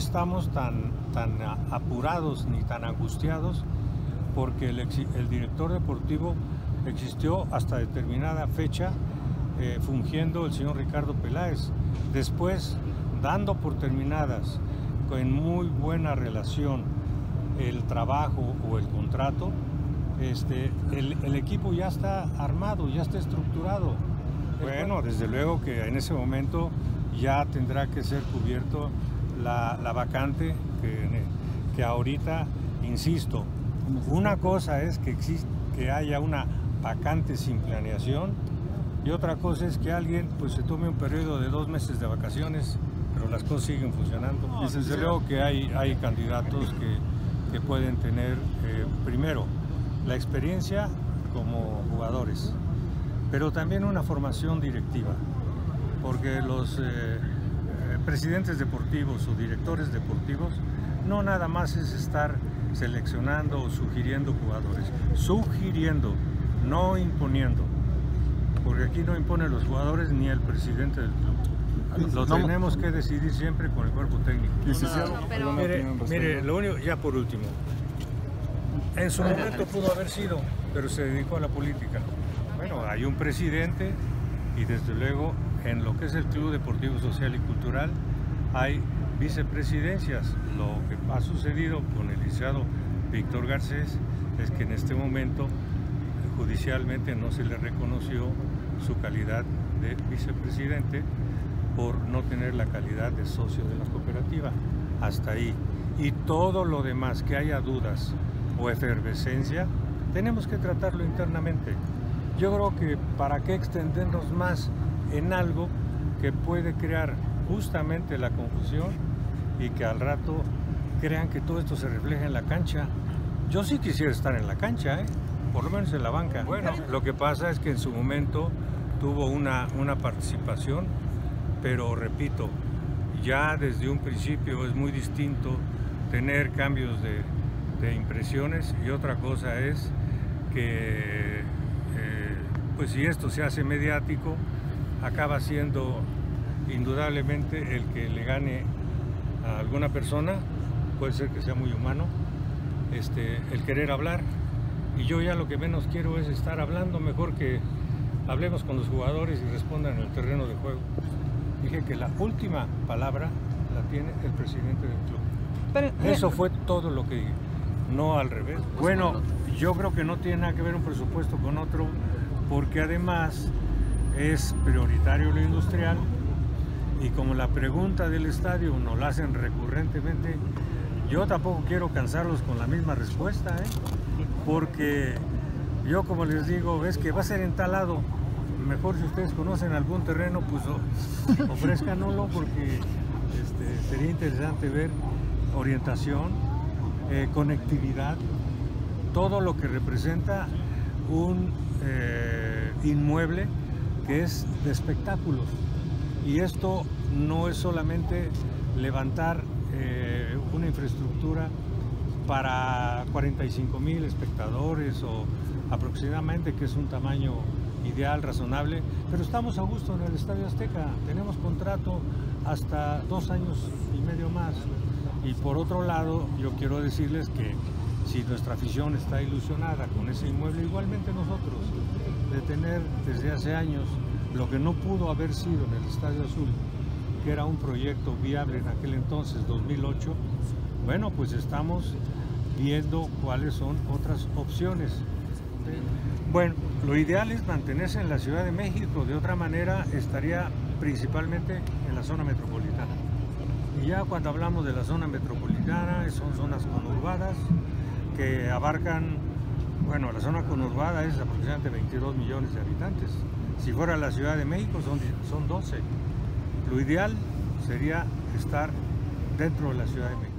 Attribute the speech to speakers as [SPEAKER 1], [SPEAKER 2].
[SPEAKER 1] estamos tan, tan apurados ni tan angustiados porque el, el director deportivo existió hasta determinada fecha eh, fungiendo el señor Ricardo Peláez. Después, dando por terminadas, en muy buena relación, el trabajo o el contrato, este, el, equipo ya está armado, ya está estructurado. Bueno, desde luego que en ese momento ya tendrá que ser cubierto la, vacante que, que, ahorita, insisto, una cosa es que, existe, que haya una vacante sin planeación y otra cosa es que alguien pues se tome un periodo de dos meses de vacaciones, pero las cosas siguen funcionando. y desde luego que hay, hay candidatos que, que pueden tener, eh, primero, la experiencia como jugadores, pero también una formación directiva, porque los eh, eh, presidentes deportivos o directores deportivos no nada más es estar seleccionando o sugiriendo jugadores, sugiriendo, no imponiendo porque aquí no imponen los jugadores ni el presidente del club. Lo tenemos que decidir siempre con el cuerpo técnico. mire, lo único, ya por último, en su momento pudo haber sido, pero se dedicó a la política. Bueno, hay un presidente y desde luego en lo que es el Club Deportivo Social y Cultural hay vicepresidencias. Lo que ha sucedido con el licenciado Víctor Garcés es que en este momento judicialmente no se le reconoció su calidad de vicepresidente por no tener la calidad de socio de la cooperativa. Hasta ahí. Y todo lo demás, que haya dudas o efervescencia, tenemos que tratarlo internamente. Yo creo que para qué extendernos más en algo que puede crear justamente la confusión y que al rato crean que todo esto se refleja en la cancha. Yo sí quisiera estar en la cancha, ¿eh? por lo menos en la banca. Bueno, lo que pasa es que en su momento tuvo una, una participación, pero repito, ya desde un principio es muy distinto tener cambios de, impresiones y otra cosa es que, eh, pues si esto se hace mediático, acaba siendo indudablemente el que le gane a alguna persona, puede ser que sea muy humano, este, el querer hablar y yo ya lo que menos quiero es estar hablando, mejor que hablemos con los jugadores y respondan en el terreno de juego. Dije que la última palabra la tiene el presidente del club. Eh, Eso fue todo lo que dije, no al revés. Bueno, yo creo que no tiene nada que ver un presupuesto con otro, porque además es prioritario lo industrial y como la pregunta del estadio nos la hacen recurrentemente, yo tampoco quiero cansarlos con la misma respuesta, ¿eh? porque yo como les digo, ves que va a ser entalado. Mejor si ustedes conocen algún terreno, pues ofrezcanoslo porque este, sería interesante ver orientación, eh, conectividad, todo lo que representa un eh, inmueble que es de espectáculos. Y esto no es solamente levantar eh, una infraestructura para 45 mil espectadores o aproximadamente, que es un tamaño ideal, razonable, pero estamos a gusto en el Estadio Azteca, tenemos contrato hasta dos años y medio más. Y por otro lado, yo quiero decirles que si nuestra afición está ilusionada con ese inmueble, igualmente nosotros, de tener desde hace años lo que no pudo haber sido en el Estadio Azul, que era un proyecto viable en aquel entonces, 2008, bueno, pues estamos viendo cuáles son otras opciones. Bueno, lo ideal es mantenerse en la Ciudad de México, de otra manera estaría principalmente en la zona metropolitana. Y ya cuando hablamos de la zona metropolitana, son zonas conurbadas que abarcan, bueno, la zona conurbada es aproximadamente 22 millones de habitantes. Si fuera la Ciudad de México son, son 12. Lo ideal sería estar dentro de la Ciudad de México.